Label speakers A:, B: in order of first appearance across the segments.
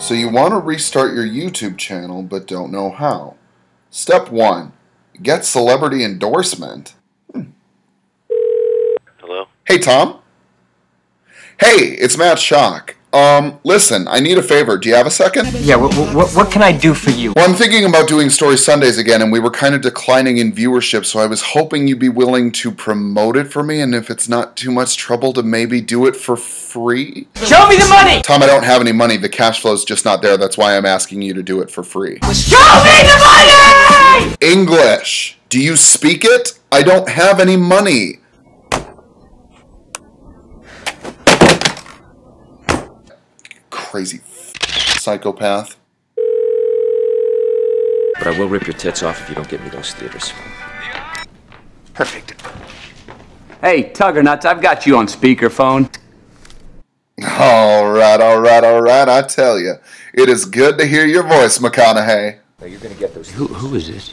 A: So you want to restart your YouTube channel but don't know how. Step 1. Get celebrity endorsement. Hmm.
B: Hello?
A: Hey Tom. Hey, it's Matt Schaak. Um, listen, I need a favor. Do you have a second?
C: Yeah, what, what, what can I do for you?
A: Well, I'm thinking about doing Story Sundays again, and we were kind of declining in viewership, so I was hoping you'd be willing to promote it for me, and if it's not too much trouble to maybe do it for free?
C: Show me the money!
A: Tom, I don't have any money. The cash flow's just not there. That's why I'm asking you to do it for free.
C: Show me the money!
A: English. Do you speak it? I don't have any money. Crazy psychopath.
D: But I will rip your tits off if you don't get me those theaters.
C: Perfect. Hey, Tugger Nuts, I've got you on speakerphone.
A: All right, all right, all right. I tell you, it is good to hear your voice, McConaughey.
D: Now you're gonna get those.
C: Who, who is this?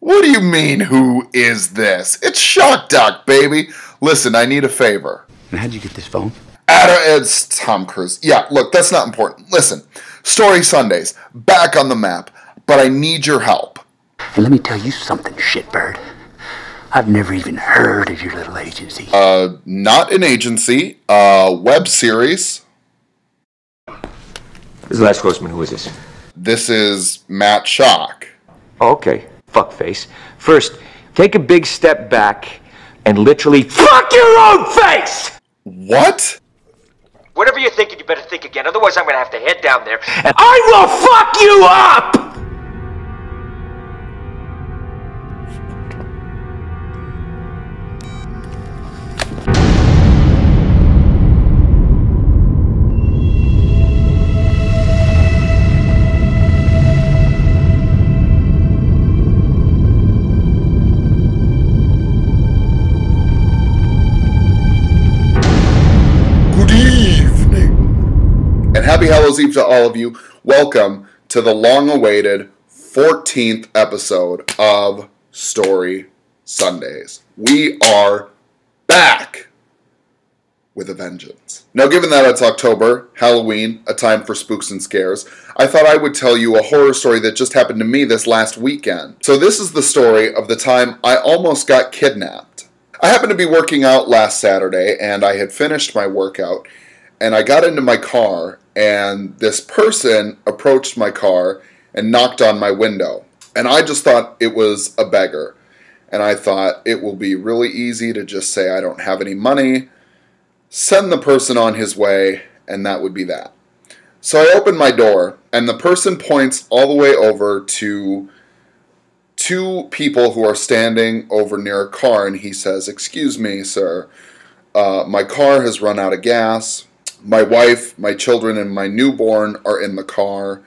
A: What do you mean, who is this? It's Shock Doc, baby. Listen, I need a favor.
C: And how'd you get this phone?
A: Ada, it's Tom Cruise. Yeah, look, that's not important. Listen, Story Sundays, back on the map, but I need your help.
C: And let me tell you something, shitbird. I've never even heard of your little agency.
A: Uh, not an agency, a web series.
D: This is Les Grossman. Who is this?
A: This is Matt Schaak.
D: Oh, okay. Fuckface. First, take a big step back and literally fuck your own face!
A: What?
D: Whatever you're thinking, you better think again. Otherwise, I'm gonna have to head down there and I will fuck you up!
A: Happy Hallows Eve to all of you. Welcome to the long awaited 14th episode of Story Sundays. We are back with a vengeance. Now, given that it's October, Halloween, a time for spooks and scares, I thought I would tell you a horror story that just happened to me this last weekend. So, this is the story of the time I almost got kidnapped. I happened to be working out last Saturday and I had finished my workout and I got into my car and this person approached my car and knocked on my window. And I just thought it was a beggar. And I thought it will be really easy to just say I don't have any money, send the person on his way, and that would be that. So I open my door and the person points all the way over to two people who are standing over near a car, and he says, Excuse me, sir, uh, my car has run out of gas. My wife, my children, and my newborn are in the car.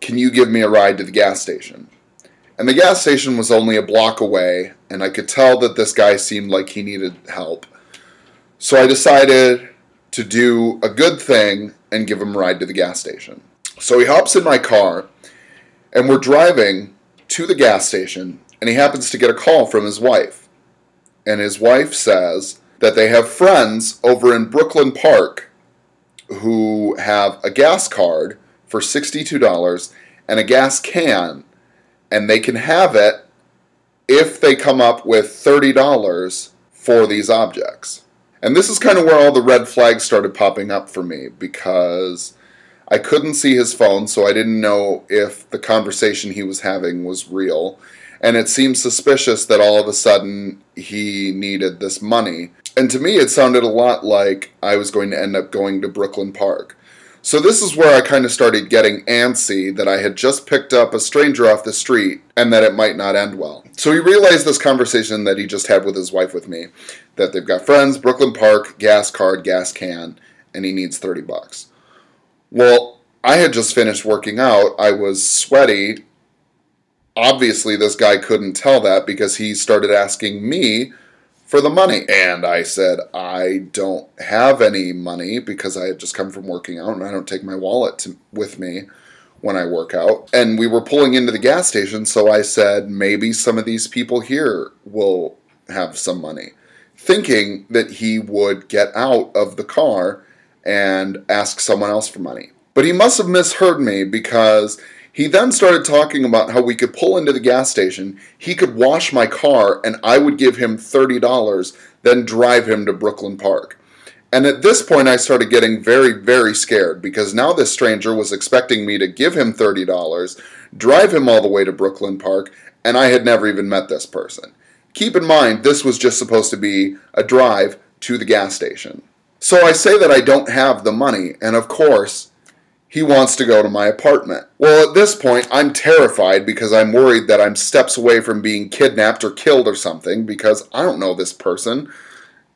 A: Can you give me a ride to the gas station? And the gas station was only a block away, and I could tell that this guy seemed like he needed help. So I decided to do a good thing and give him a ride to the gas station. So he hops in my car, and we're driving to the gas station, and he happens to get a call from his wife. And his wife says that they have friends over in Brooklyn Park who have a gas card for $62 and a gas can, and they can have it if they come up with $30 for these objects. And this is kind of where all the red flags started popping up for me because I couldn't see his phone, so I didn't know if the conversation he was having was real. And it seemed suspicious that all of a sudden he needed this money. And to me, it sounded a lot like I was going to end up going to Brooklyn Park. So this is where I kind of started getting antsy that I had just picked up a stranger off the street and that it might not end well. So he realized this conversation that he just had with his wife with me that they've got friends, Brooklyn Park, gas card, gas can, and he needs 30 bucks. Well, I had just finished working out. I was sweaty. Obviously, this guy couldn't tell that because he started asking me for the money. And I said, I don't have any money because I had just come from working out and I don't take my wallet to, with me when I work out. And we were pulling into the gas station, so I said, maybe some of these people here will have some money, thinking that he would get out of the car and ask someone else for money. But he must have misheard me because he then started talking about how we could pull into the gas station, he could wash my car, and I would give him $30, then drive him to Brooklyn Park. And at this point, I started getting very, very scared because now this stranger was expecting me to give him $30, drive him all the way to Brooklyn Park, and I had never even met this person. Keep in mind, this was just supposed to be a drive to the gas station. So I say that I don't have the money, and of course, he wants to go to my apartment. Well, at this point, I'm terrified because I'm worried that I'm steps away from being kidnapped or killed or something because I don't know this person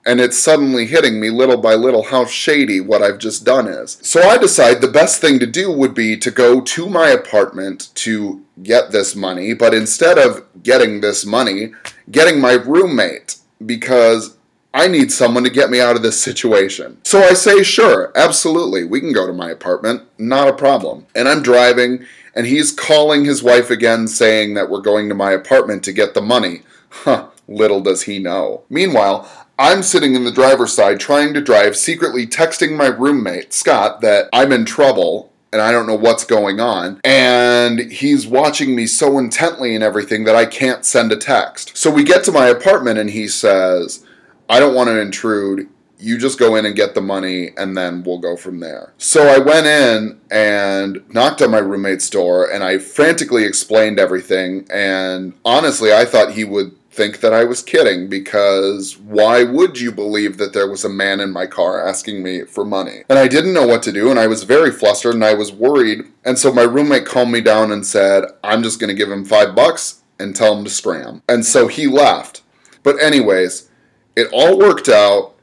A: and it's suddenly hitting me little by little how shady what I've just done is. So I decide the best thing to do would be to go to my apartment to get this money, but instead of getting this money, getting my roommate because I need someone to get me out of this situation. So I say, sure, absolutely, we can go to my apartment, not a problem. And I'm driving, and he's calling his wife again saying that we're going to my apartment to get the money. Huh, little does he know. Meanwhile, I'm sitting in the driver's side trying to drive, secretly texting my roommate, Scott, that I'm in trouble and I don't know what's going on. And he's watching me so intently and everything that I can't send a text. So we get to my apartment and he says, I don't want to intrude. You just go in and get the money and then we'll go from there. So I went in and knocked on my roommate's door and I frantically explained everything. And honestly, I thought he would think that I was kidding because why would you believe that there was a man in my car asking me for money? And I didn't know what to do and I was very flustered and I was worried. And so my roommate calmed me down and said, I'm just going to give him five bucks and tell him to scram. And so he left. But, anyways, it all worked out.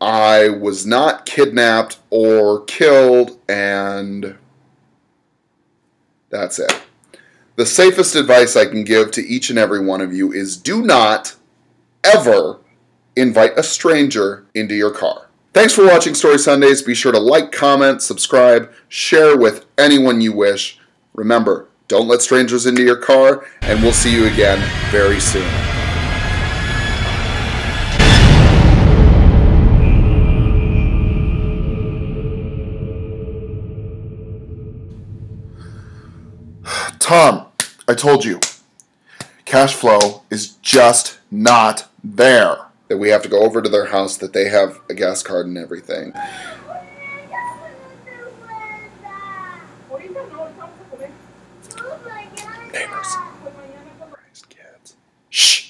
A: I was not kidnapped or killed, and that's it. The safest advice I can give to each and every one of you is do not ever invite a stranger into your car. Thanks for watching Story Sundays. Be sure to like, comment, subscribe, share with anyone you wish. Remember, don't let strangers into your car, and we'll see you again very soon. Tom, I told you, cash flow is just not there. That we have to go over to their house, that they have a gas card and everything. Neighbors. Kids. Shh.